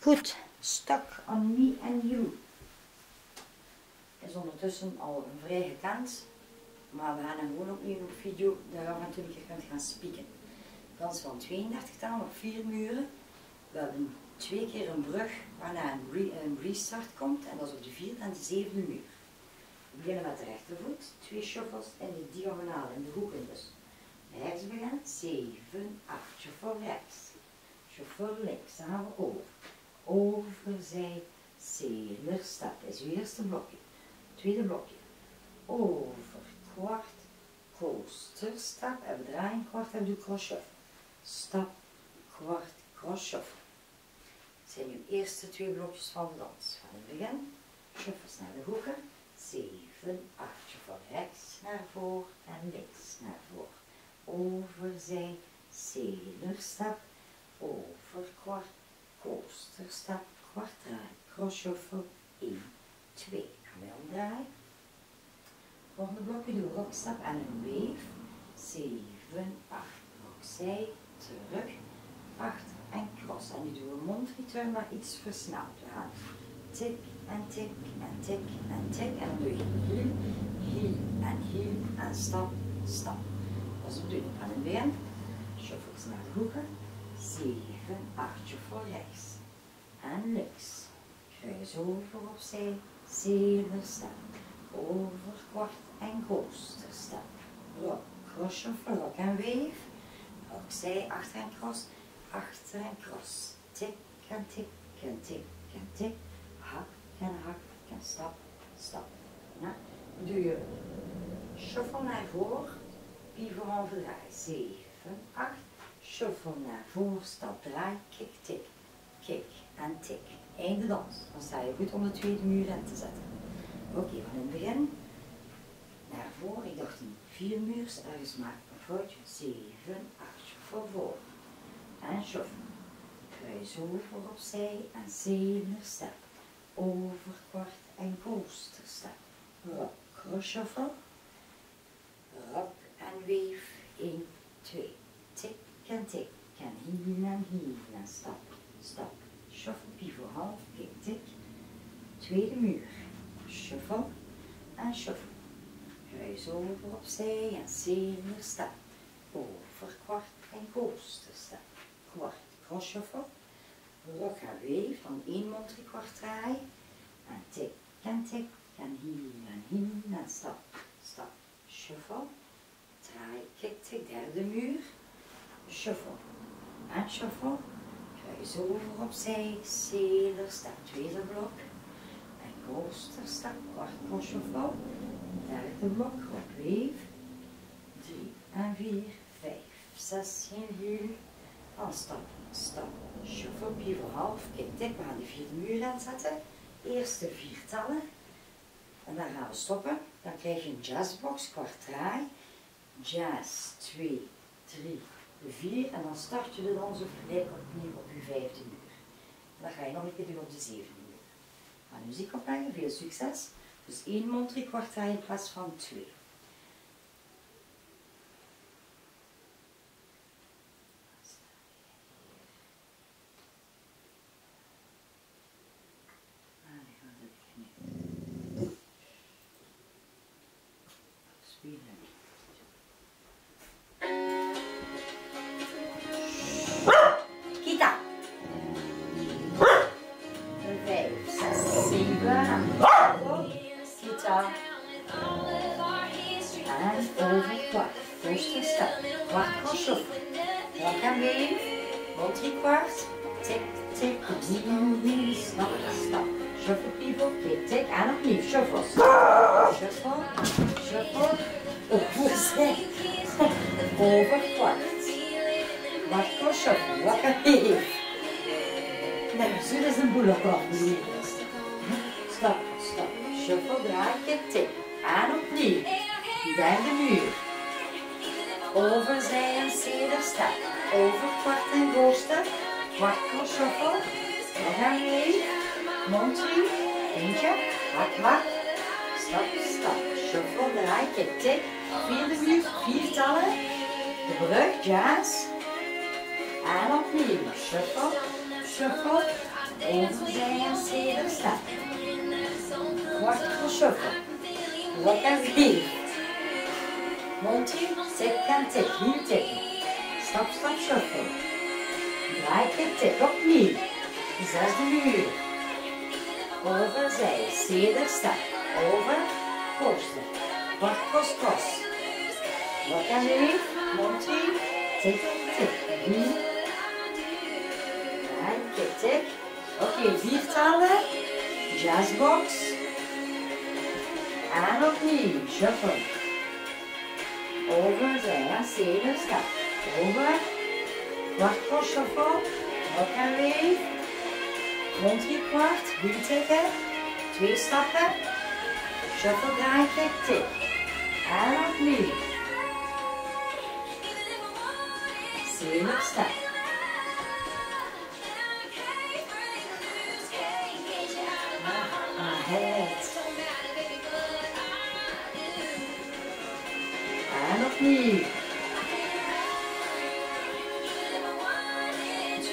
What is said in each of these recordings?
Goed, stuck on me and you. Is ondertussen al een vrij gekend, maar we gaan hem gewoon opnieuw op video, dat je natuurlijk gaan spieken. Dans van 32 talen op vier muren. We hebben twee keer een brug waarna een, re restart komt en dat is op de vierde en de zevende muur. We beginnen met de rechtervoet, twee shuffles in de diagonaal, in de hoeken dus. Rechts beginnen, 7, 8, shuffle rechts, shuffle links, dan gaan we over. Over, zij, zeler, stap is uw eerste blokje. Tweede blokje. Over, kwart, coaster, stap en we draaien kwart en doen shuffle. Stap, kwart, shuffle. Dat zijn uw eerste twee blokjes van de dans. Van het begin, shuffles naar de hoeken. 7, 8, van rechts naar voren en links naar voren. Over zij, zelerstap, over kwart, coasterstap, kwart draai, shuffle, 1, 2. Gaan wij omdraaien. Volgende blokje doen rokstap en een wave. 7, 8, rokzij, terug, 8 en cross. En nu doen we mondreturn, maar iets versneld. Tik en tik en tik en tik. En dan doe je heel, heel en heel en stap, stap. Dat is de bedoeling. Aan een been, shuffles naar de hoeken. 7, 8, shuffle rechts en links. Kruis over opzij, zeven stap. Over kwart en coaster stap. Rock, cross shuffle, rock en wave. Opzij, achter en cross, achter en cross. Tik en tik en tik en tik. Hak en hak en stap, stap. Dan doe je shuffle naar voren, pivot verdraai. 7, 8. Shuffle naar voren, stap, draai, kick, tik. Kick en tik. Einde dans. Dan sta je goed om de tweede muur in te zetten. Oké, van in het begin naar voren. Ik dacht een vier muurs, ergens maak een foutje. 7, 8, shuffle voor. En shuffle. Kruis over opzij en zeven stap. Over kwart en coaster stap. Rock, shuffle. Rock en wave. 1, 2. En tik. En heel en heel en stap, stap. Shuffle, pivot, half, kick, tik. Tweede muur. Shuffle en shuffle. Kruis over opzij en zeven stap. Over kwart en coaster stap. Kwart, cross shuffle. Rock en dan één mond kwart draai. En tik en tik en heel en heel en stap, stap. Shuffle. Draai, kick, tik, derde muur. Shuffle en shuffle. Kruis over opzij, zeler, stap, tweede blok. En coaster, stap, kwart cross shuffle. Derde blok, rock wave. Drie en vier, vijf, zes, geen heel. Dan stap, stap, shuffle, pivot, half, kick, tik. We gaan de vierde muur aanzetten. Eerste vier tellen. En dan gaan we stoppen. Dan krijg je een jazzbox, kwart draai. Jazz, 2, 3, 4. En dan start je de dans of gelijk opnieuw op je vijfde muur. En dan ga je nog een keer doen op de zevende muur. Ga muziek opleggen, veel succes. Dus één mond kwart draai in plaats van twee. Kita. Kita. En over kwart. Eerste stap. Kwart cross shuffle. Rock en wave. Rond drie kwart. Tik, tik. Heel, heel. Stap, stap. Shuffle pivot. Tik, tik. En opnieuw. Shuffle. Shuffle. Shuffle. Over zij. Over kwart. Kwart cross shuffle. Rock en wave. Nee, zo is een boel op Stap, Shuffle, draai, kick, tik. En opnieuw. Derde muur. Over zij en stap. Over kwart en coaster. Kwart cross shuffle. Nog een mee. Montrie. Eentje. Hak, hak. Stap, stap. Shuffle, draai, kick, tik. Vierde muur. Vier tellen. De brug, jazz. En opnieuw. Shuffle, shuffle. Overzij en ceder stap. Shuffle. Lock en vier. Monty, tik en tik. Heel tikken. Stap, stap, shuffle. Draai, tik, tik. Opnieuw. Zesde muur. Overzij, ceder stap. Over, coaster. Kwart cross cross. Lock en vier. Monty, tik, tik. Heel. Draai, tik, tik. Oké, vier tellen. Jazzbox. Opnieuw, shuffle. Over, zij, en zeven, stap. Over. Kwart voor shuffle. Nog en weer. Rond die kwart, goed tikken. Twee stappen. Shuffle draai, klik, tik. En opnieuw. Zeven, stap. Ahead.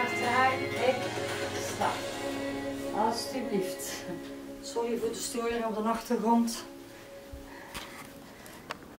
draaien, kijk, stap. Alsjeblieft. Sorry voor de storing op de achtergrond.